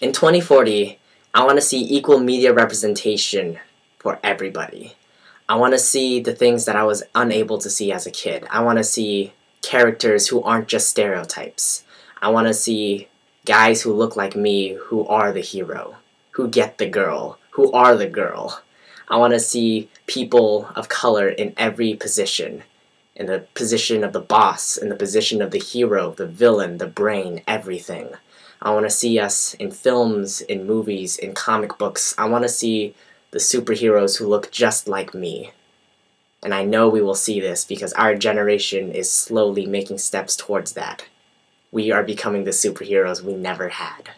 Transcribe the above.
In 2040, I want to see equal media representation for everybody. I want to see the things that I was unable to see as a kid. I want to see characters who aren't just stereotypes. I want to see guys who look like me who are the hero, who get the girl, who are the girl. I want to see people of color in every position. In the position of the boss, in the position of the hero, the villain, the brain, everything. I want to see us in films, in movies, in comic books. I want to see the superheroes who look just like me. And I know we will see this because our generation is slowly making steps towards that. We are becoming the superheroes we never had.